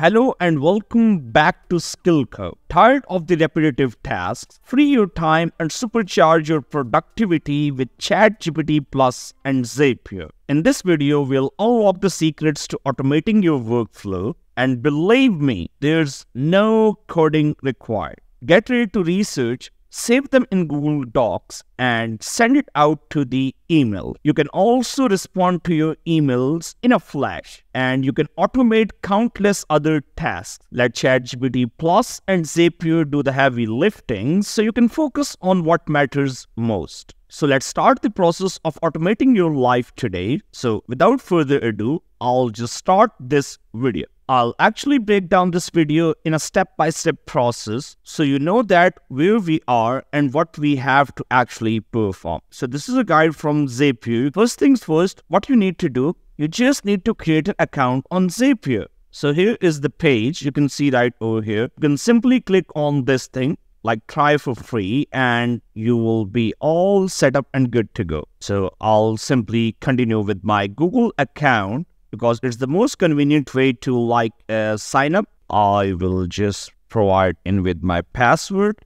Hello and welcome back to SkillCurb. Tired of the repetitive tasks? Free your time and supercharge your productivity with ChatGPT Plus and Zapier. In this video, we'll unlock the secrets to automating your workflow. And believe me, there's no coding required. Get ready to research save them in Google Docs and send it out to the email. You can also respond to your emails in a flash and you can automate countless other tasks. Let ChatGPT Plus and Zapier do the heavy lifting so you can focus on what matters most. So let's start the process of automating your life today. So without further ado, I'll just start this video. I'll actually break down this video in a step-by-step -step process so you know that where we are and what we have to actually perform. So this is a guide from Zapier. First things first, what you need to do, you just need to create an account on Zapier. So here is the page. You can see right over here. You can simply click on this thing like try for free and you will be all set up and good to go. So I'll simply continue with my Google account because it's the most convenient way to like uh, sign up. I will just provide in with my password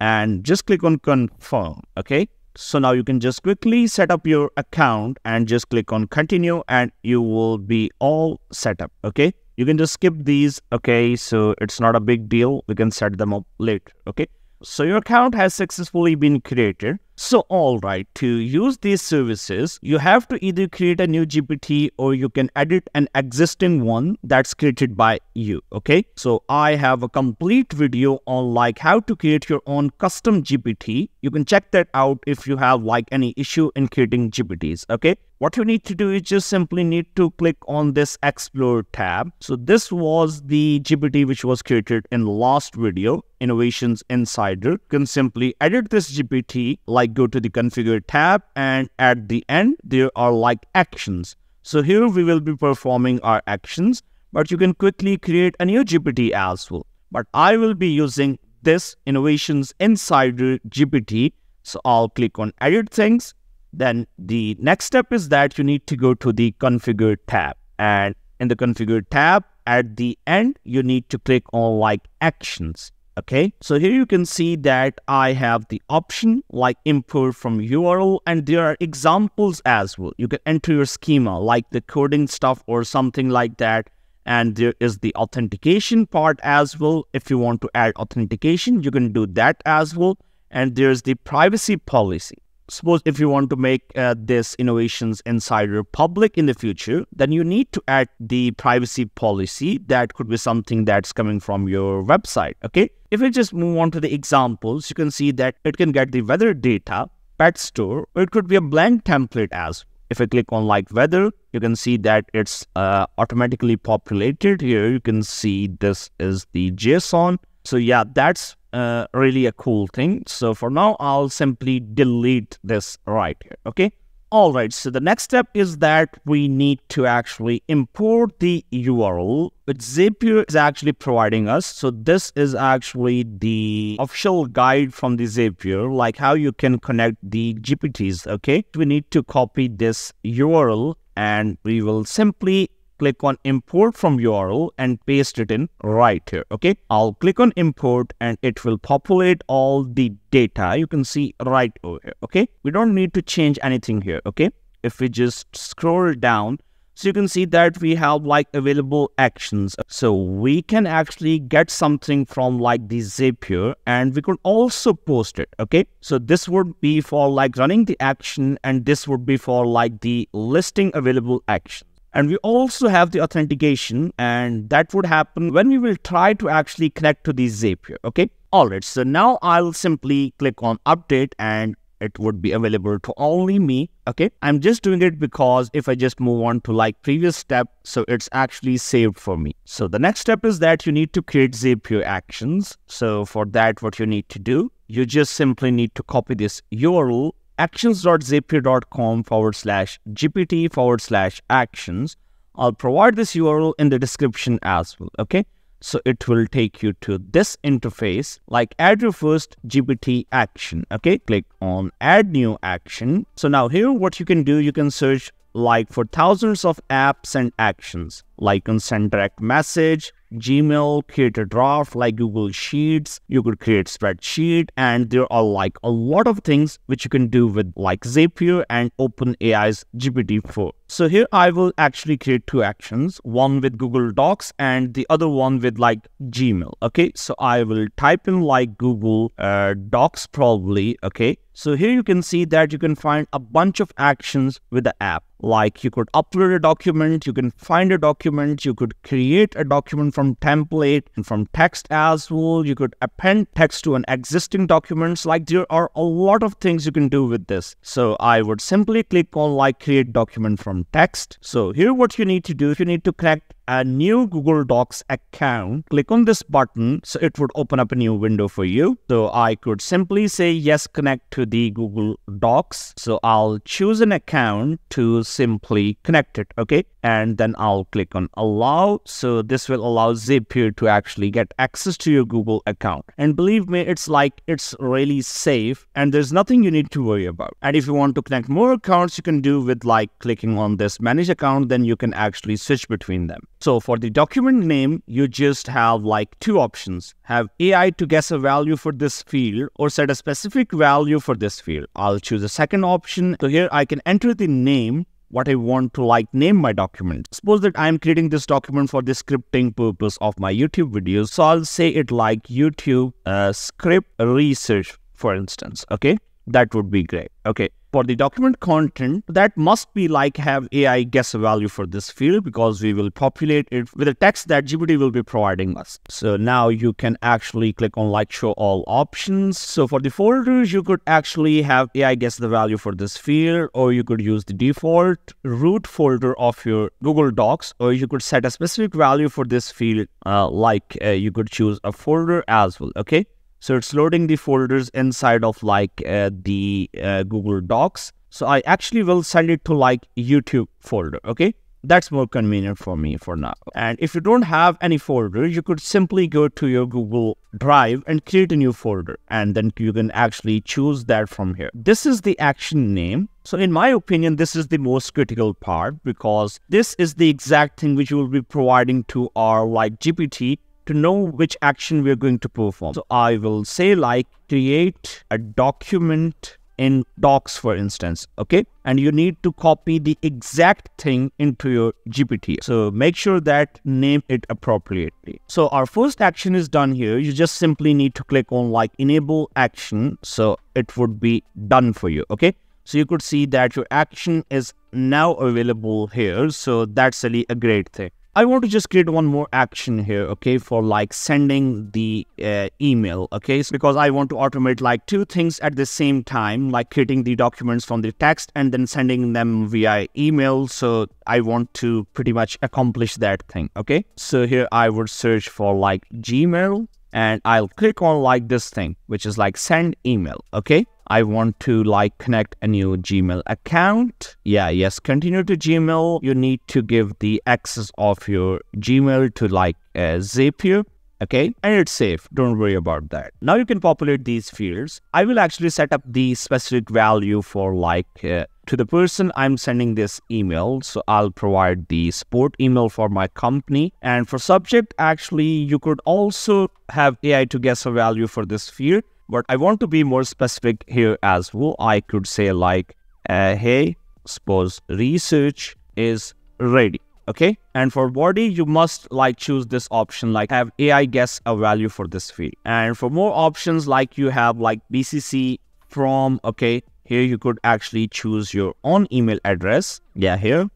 and just click on confirm. Okay. So now you can just quickly set up your account and just click on continue and you will be all set up. Okay. You can just skip these. Okay. So it's not a big deal. We can set them up later. Okay. So your account has successfully been created. So alright, to use these services, you have to either create a new GPT or you can edit an existing one that's created by you, okay? So I have a complete video on like how to create your own custom GPT. You can check that out if you have like any issue in creating GPTs, okay? What you need to do is just simply need to click on this explore tab. So this was the GPT which was created in last video, Innovations Insider. You can simply edit this GPT, like go to the configure tab and at the end, there are like actions. So here we will be performing our actions, but you can quickly create a new GPT as well. But I will be using this Innovations Insider GPT. So I'll click on edit things then the next step is that you need to go to the configure tab. And in the configure tab at the end you need to click on like actions. Okay? So here you can see that i have the option like import from url and there are examples as well. You can enter your schema like the coding stuff or something like that. And there is the authentication part as well. If you want to add authentication you can do that as well. And there's the privacy policy suppose if you want to make uh, this innovations insider public in the future then you need to add the privacy policy that could be something that's coming from your website okay if we just move on to the examples you can see that it can get the weather data pet store or it could be a blank template as if I click on like weather, you can see that it's uh, automatically populated here. You can see this is the JSON. So yeah, that's uh, really a cool thing. So for now, I'll simply delete this right here. Okay. All right. So the next step is that we need to actually import the URL which Zapier is actually providing us. So this is actually the official guide from the Zapier, like how you can connect the GPTs. Okay. We need to copy this URL and we will simply click on import from URL and paste it in right here. Okay, I'll click on import and it will populate all the data you can see right over here. Okay, we don't need to change anything here. Okay, if we just scroll down, so you can see that we have like available actions. So we can actually get something from like the Zapier and we could also post it. Okay. So this would be for like running the action and this would be for like the listing available action. And we also have the authentication and that would happen when we will try to actually connect to the Zapier. Okay. All right. So now I'll simply click on update and it would be available to only me. Okay. I'm just doing it because if I just move on to like previous step, so it's actually saved for me. So the next step is that you need to create Zapier actions. So for that, what you need to do, you just simply need to copy this URL actions.zapier.com forward slash GPT forward slash actions. I'll provide this URL in the description as well. Okay. So it will take you to this interface like add your first GPT action. Okay. Click on add new action. So now here what you can do, you can search like for thousands of apps and actions like on send direct message, Gmail, create a draft like Google Sheets, you could create spreadsheet, and there are like a lot of things which you can do with like Zapier and OpenAI's GPT-4. So here I will actually create two actions, one with Google Docs and the other one with like Gmail. Okay, so I will type in like Google uh, Docs probably. Okay, so here you can see that you can find a bunch of actions with the app. Like you could upload a document, you can find a document, you could create a document from template and from text as well. You could append text to an existing documents. Like there are a lot of things you can do with this. So I would simply click on like create document from text. So here what you need to do, you need to connect a new Google Docs account, click on this button. So it would open up a new window for you. So I could simply say yes, connect to the Google Docs. So I'll choose an account to simply connect it. Okay. And then I'll click on allow. So this will allow Zapier to actually get access to your Google account. And believe me, it's like it's really safe and there's nothing you need to worry about. And if you want to connect more accounts, you can do with like clicking on this manage account, then you can actually switch between them. So for the document name, you just have like two options. Have AI to guess a value for this field or set a specific value for this field. I'll choose the second option. So here I can enter the name what I want to like name my document. Suppose that I'm creating this document for the scripting purpose of my YouTube videos. So I'll say it like YouTube uh, script research, for instance. Okay, that would be great. Okay for the document content, that must be like have AI guess a value for this field because we will populate it with a text that GPT will be providing us. So now you can actually click on like show all options. So for the folders, you could actually have AI guess the value for this field or you could use the default root folder of your Google Docs or you could set a specific value for this field uh, like uh, you could choose a folder as well. Okay. So it's loading the folders inside of like uh, the uh, Google Docs. So I actually will send it to like YouTube folder. Okay. That's more convenient for me for now. And if you don't have any folder, you could simply go to your Google Drive and create a new folder. And then you can actually choose that from here. This is the action name. So in my opinion, this is the most critical part because this is the exact thing which you will be providing to our like GPT to know which action we're going to perform. So I will say like create a document in docs for instance okay? And you need to copy the exact thing into your gpt so make sure that name it appropriately. So our first action is done here. You just simply need to click on like enable action. So it would be done for you okay? So you could see that your action is now available here. So that's really a great thing I want to just create one more action here, okay, for like sending the uh, email, okay, so because I want to automate like two things at the same time, like creating the documents from the text and then sending them via email. So I want to pretty much accomplish that thing, okay. So here I would search for like Gmail and I'll click on like this thing, which is like send email, okay. I want to like connect a new Gmail account. Yeah, yes, continue to Gmail. You need to give the access of your Gmail to like uh, Zapier. Okay, and it's safe. Don't worry about that. Now you can populate these fields. I will actually set up the specific value for like uh, to the person I'm sending this email. So I'll provide the support email for my company. And for subject, actually, you could also have AI to guess a value for this field. But I want to be more specific here as well. I could say like, uh, hey, suppose research is ready. Okay. And for body, you must like choose this option, like have AI guess a value for this field. And for more options, like you have like BCC from, okay, here you could actually choose your own email address. Yeah, here.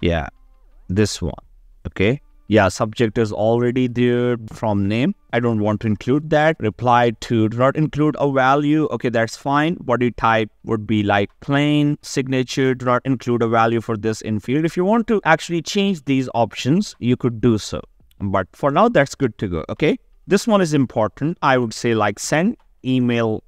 Yeah, this one. Okay yeah, subject is already there from name. I don't want to include that. Reply to do not include a value. Okay, that's fine. Body type would be like plain. Signature, do not include a value for this in field. If you want to actually change these options, you could do so. But for now, that's good to go. Okay, this one is important. I would say like send email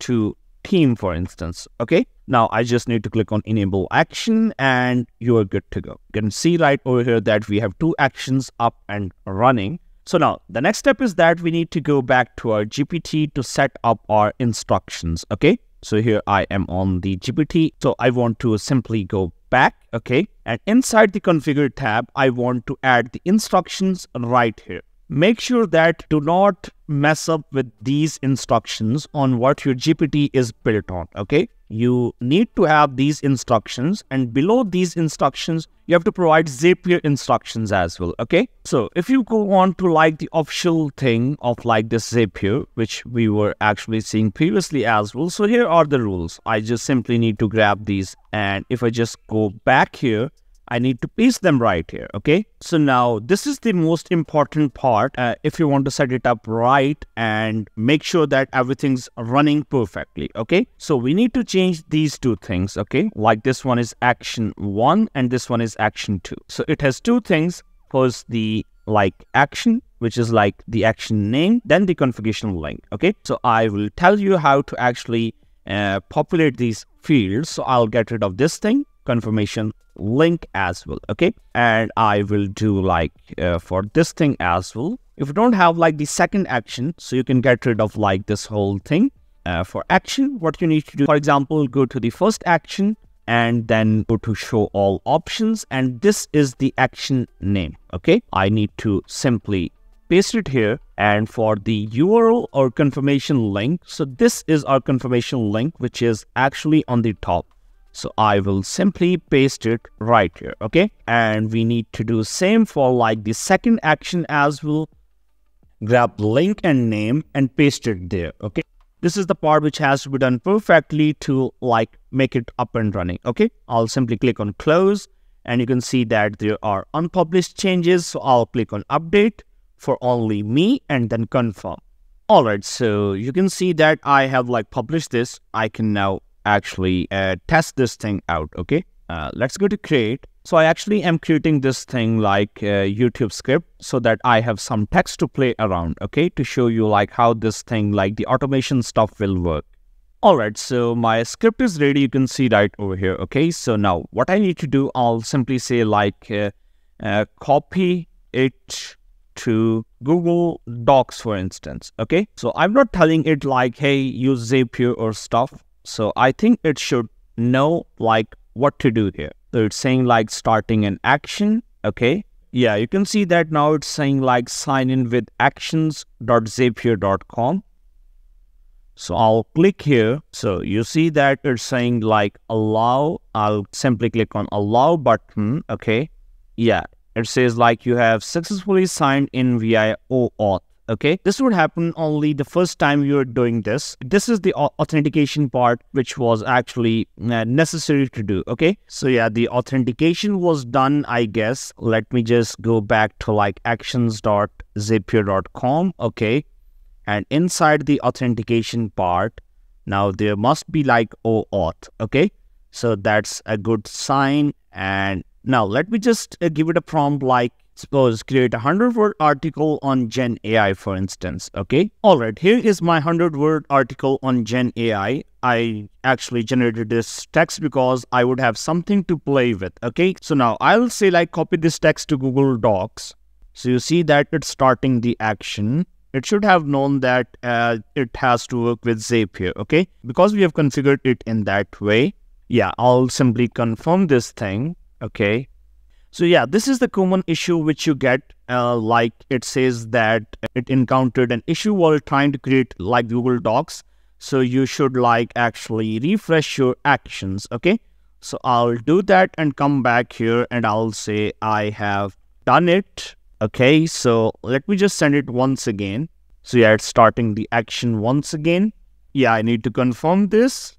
to team, for instance. Okay. Now I just need to click on enable action and you are good to go. You can see right over here that we have two actions up and running. So now the next step is that we need to go back to our GPT to set up our instructions. Okay. So here I am on the GPT. So I want to simply go back, okay? And inside the configure tab, I want to add the instructions right here make sure that do not mess up with these instructions on what your GPT is built on, okay? You need to have these instructions and below these instructions, you have to provide Zapier instructions as well, okay? So if you go on to like the official thing of like this Zapier, which we were actually seeing previously as well. So here are the rules. I just simply need to grab these and if I just go back here, I need to paste them right here. Okay. So now this is the most important part. Uh, if you want to set it up right and make sure that everything's running perfectly. Okay. So we need to change these two things. Okay. Like this one is action one and this one is action two. So it has two things. First, the like action which is like the action name, then the configuration link. Okay, so I will tell you how to actually uh, populate these fields. So I'll get rid of this thing confirmation link as well okay? And i will do like uh, for this thing as well. If you don't have like the second action so you can get rid of like this whole thing uh, for action what you need to do for example go to the first action and then go to show all options and this is the action name okay? I need to simply paste it here and for the url or confirmation link so this is our confirmation link which is actually on the top so I will simply paste it right here. Okay. And we need to do same for like the second action as well. Grab link and name and paste it there. Okay. This is the part which has to be done perfectly to like make it up and running. Okay. I'll simply click on close and you can see that there are unpublished changes. So I'll click on update for only me and then confirm. All right. So you can see that I have like published this. I can now actually uh, test this thing out, okay? Uh, let's go to create. So I actually am creating this thing like a YouTube script so that I have some text to play around, okay? To show you like how this thing, like the automation stuff will work. All right, so my script is ready. You can see right over here, okay? So now what I need to do, I'll simply say like uh, uh, copy it to Google Docs, for instance, okay? So I'm not telling it like, hey, use Zapier or stuff. So I think it should know like what to do here. So it's saying like starting an action. Okay. Yeah, you can see that now it's saying like sign in with actions.zapier.com. So I'll click here. So you see that it's saying like allow. I'll simply click on allow button. Okay. Yeah. It says like you have successfully signed in via OAuth okay? This would happen only the first time you're doing this. This is the authentication part which was actually uh, necessary to do okay? So yeah the authentication was done i guess. Let me just go back to like actions.zapier.com okay? And inside the authentication part now there must be like OAuth okay? So that's a good sign. And now let me just uh, give it a prompt like Suppose create a 100 word article on Gen AI, for instance. Okay. All right. Here is my 100 word article on Gen AI. I actually generated this text because I would have something to play with. Okay. So now I'll say like copy this text to Google Docs. So you see that it's starting the action. It should have known that uh, it has to work with Zapier. Okay. Because we have configured it in that way. Yeah. I'll simply confirm this thing. Okay so yeah, this is the common issue which you get. Uh, like it says that it encountered an issue while trying to create like Google Docs. So you should like actually refresh your actions. Okay. So I'll do that and come back here and I'll say I have done it. Okay. So let me just send it once again. So yeah, it's starting the action once again. Yeah, I need to confirm this.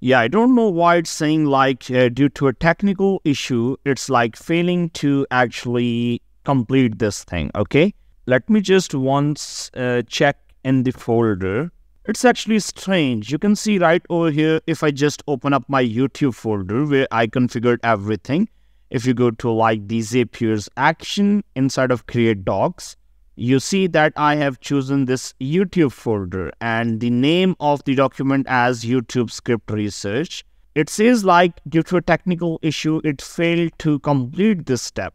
Yeah, I don't know why it's saying like uh, due to a technical issue, it's like failing to actually complete this thing. Okay, let me just once uh, check in the folder. It's actually strange. You can see right over here, if I just open up my YouTube folder where I configured everything, if you go to like the Zapier's action inside of create docs, you see that I have chosen this YouTube folder and the name of the document as YouTube script research. It says like due to a technical issue, it failed to complete this step.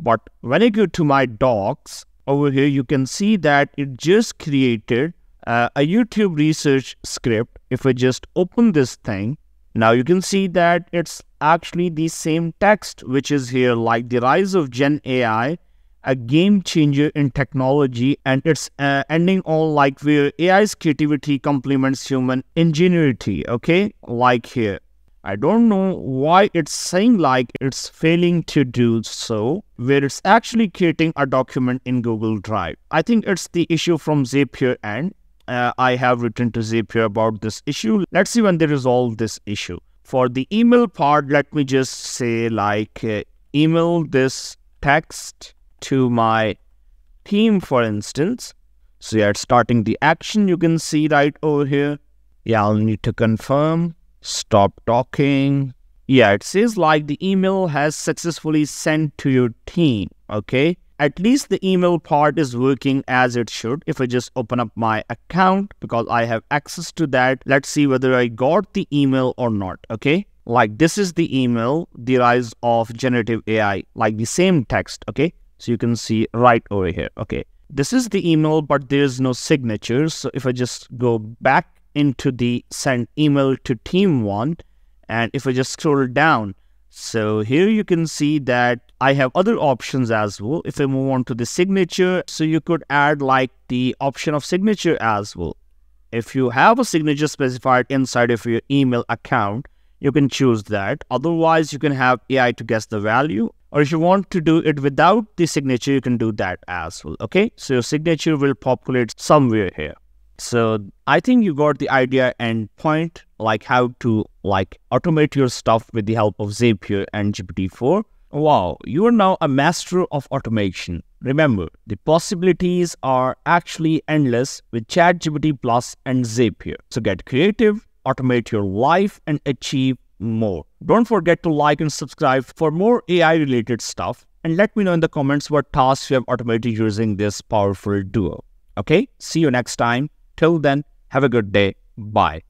But when I go to my docs, over here you can see that it just created uh, a YouTube research script. If I just open this thing, Now you can see that it's actually the same text which is here like the rise of Gen AI, a game changer in technology and it's uh, ending on like where AI's creativity complements human ingenuity, okay? Like here. I don't know why it's saying like it's failing to do so, where it's actually creating a document in Google Drive. I think it's the issue from Zapier and uh, I have written to Zapier about this issue. Let's see when they resolve this issue. For the email part, let me just say like uh, email this text to my team, for instance. So yeah, it's starting the action. You can see right over here. Yeah, I'll need to confirm. Stop talking. Yeah, it says like the email has successfully sent to your team. Okay at least the email part is working as it should. If I just open up my account because I have access to that, let's see whether I got the email or not. Okay. Like this is the email, the rise of generative AI, like the same text. Okay. So you can see right over here. Okay. This is the email, but there is no signature. So if I just go back into the send email to team one, and if I just scroll down, so here you can see that I have other options as well. If I move on to the signature, so you could add like the option of signature as well. If you have a signature specified inside of your email account, you can choose that. Otherwise, you can have AI to guess the value. Or if you want to do it without the signature, you can do that as well. Okay, so your signature will populate somewhere here. So I think you got the idea and point like how to like automate your stuff with the help of Zapier and GPT-4. Wow, you are now a master of automation. Remember, the possibilities are actually endless with ChatGPT Plus and Zapier. So get creative, automate your life and achieve more. Don't forget to like and subscribe for more AI related stuff and let me know in the comments what tasks you have automated using this powerful duo. Okay, see you next time. Till then, have a good day. Bye.